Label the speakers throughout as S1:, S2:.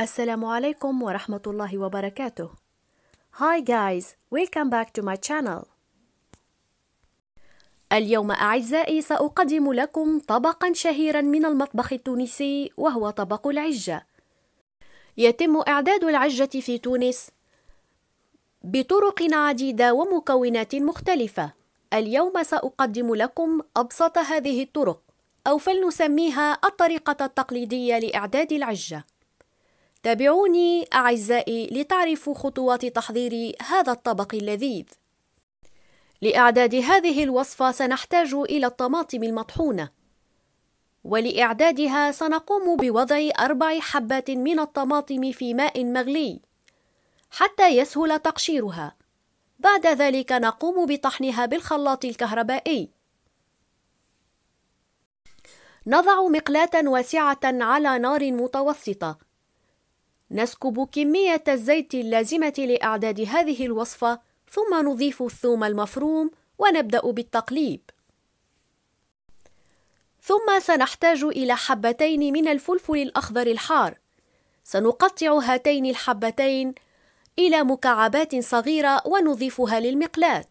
S1: السلام عليكم ورحمة الله وبركاته. Hi guys, welcome back to my channel. اليوم أعزائي سأقدم لكم طبقا شهيرا من المطبخ التونسي وهو طبق العجة. يتم إعداد العجة في تونس بطرق عديدة ومكونات مختلفة. اليوم سأقدم لكم أبسط هذه الطرق أو فلنسميها الطريقة التقليدية لإعداد العجة. تابعوني أعزائي لتعرفوا خطوات تحضير هذا الطبق اللذيذ. لإعداد هذه الوصفة سنحتاج إلى الطماطم المطحونة، ولإعدادها سنقوم بوضع أربع حبات من الطماطم في ماء مغلي حتى يسهل تقشيرها. بعد ذلك نقوم بطحنها بالخلاط الكهربائي. نضع مقلاة واسعة على نار متوسطة نسكب كمية الزيت اللازمة لإعداد هذه الوصفة ثم نضيف الثوم المفروم ونبدأ بالتقليب. ثم سنحتاج إلى حبتين من الفلفل الأخضر الحار. سنقطع هاتين الحبتين إلى مكعبات صغيرة ونضيفها للمقلاة.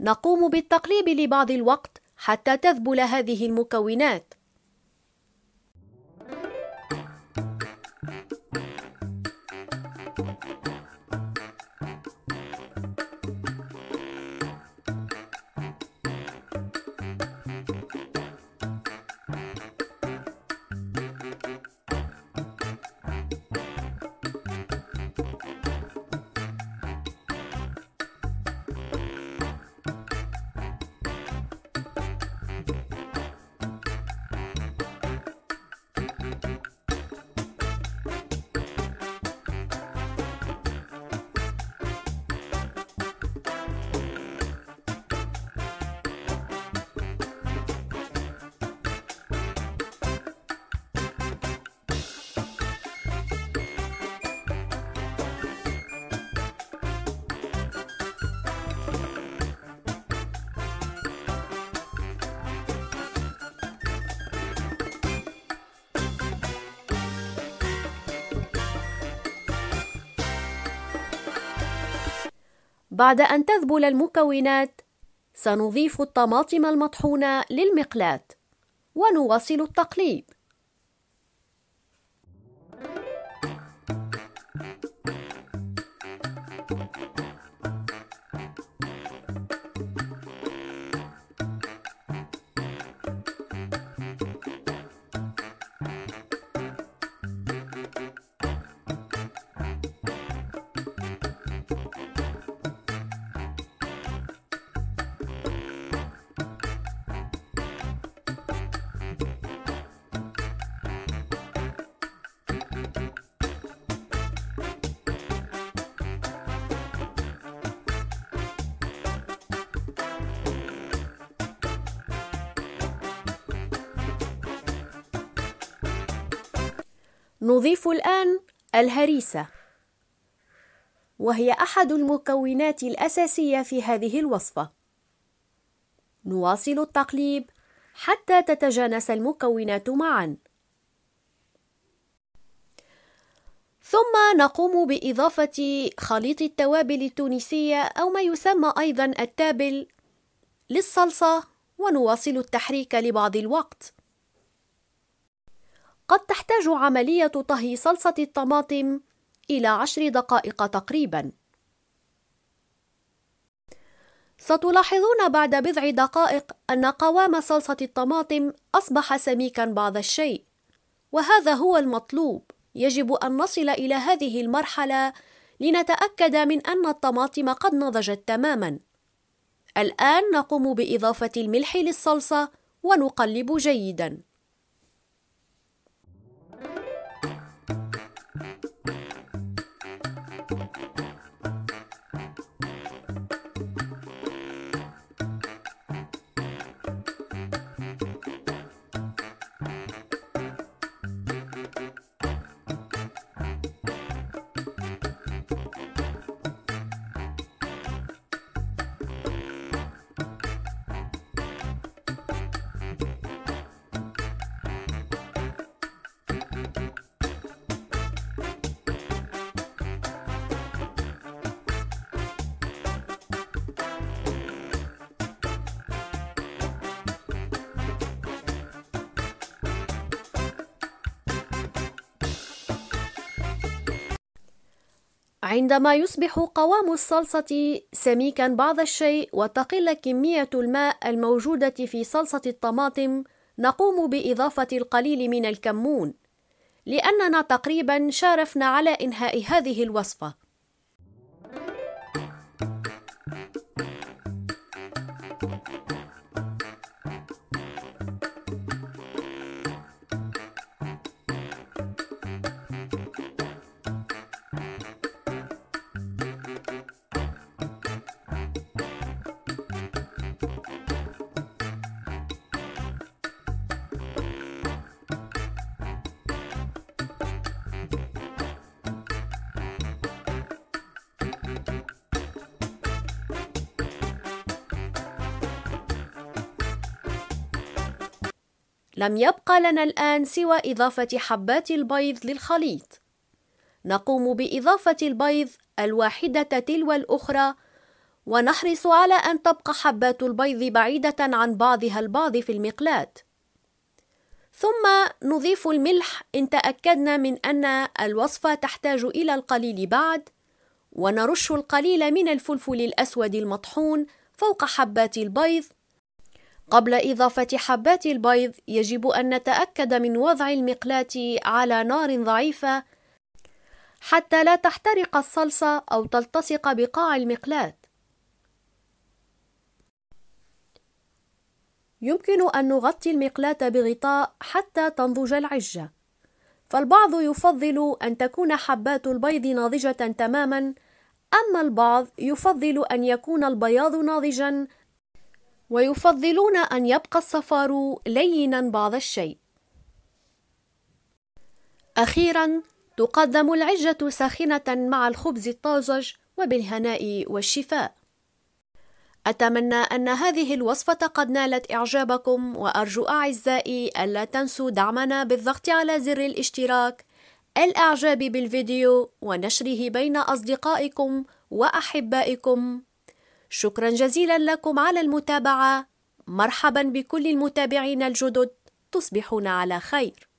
S1: نقوم بالتقليب لبعض الوقت حتى تذبل هذه المكونات. بعد أن تذبل المكونات سنضيف الطماطم المطحونة للمقلاة ونواصل التقليب. نضيف الآن الهريسة. وهي أحد المكونات الأساسية في هذه الوصفة. نواصل التقليب حتى تتجانس المكونات معا. ثم نقوم بإضافة خليط التوابل التونسية أو ما يسمى أيضا التابل للصلصة ونواصل التحريك لبعض الوقت. قد تحتاج عملية طهي صلصة الطماطم إلى عشر دقائق تقريبا. ستلاحظون بعد بضع دقائق أن قوام صلصة الطماطم أصبح سميكا بعض الشيء وهذا هو المطلوب. يجب أن نصل إلى هذه المرحلة لنتأكد من أن الطماطم قد نضجت تماما. الآن نقوم بإضافة الملح للصلصة ونقلب جيدا. عندما يصبح قوام الصلصة سميكا بعض الشيء وتقل كمية الماء الموجودة في صلصة الطماطم نقوم بإضافة القليل من الكمون. لأننا تقريبا شارفنا على إنهاء هذه الوصفة. لم يبقى لنا الآن سوى إضافة حبات البيض للخليط. نقوم بإضافة البيض الواحدة تلو الأخرى، ونحرص على أن تبقى حبات البيض بعيدة عن بعضها البعض في المقلاة. ثم نضيف الملح إن تأكدنا من أن الوصفة تحتاج إلى القليل بعد، ونرش القليل من الفلفل الأسود المطحون فوق حبات البيض قبل إضافة حبات البيض يجب أن نتأكد من وضع المقلاة على نار ضعيفة حتى لا تحترق الصلصة أو تلتصق بقاع المقلاة. يمكن أن نغطي المقلاة بغطاء حتى تنضج العجة، فالبعض يفضل أن تكون حبات البيض ناضجة تمامًا، أما البعض يفضل أن يكون البياض ناضجًا ويفضلون أن يبقى الصفار لينا بعض الشيء. أخيرا تقدم العجة ساخنة مع الخبز الطازج وبالهناء والشفاء. أتمنى أن هذه الوصفة قد نالت إعجابكم وأرجو أعزائي ألا تنسوا دعمنا بالضغط على زر الاشتراك. الإعجاب بالفيديو ونشره بين أصدقائكم وأحبائكم. شكرا جزيلا لكم على المتابعة. مرحبا بكل المتابعين الجدد تصبحون على خير.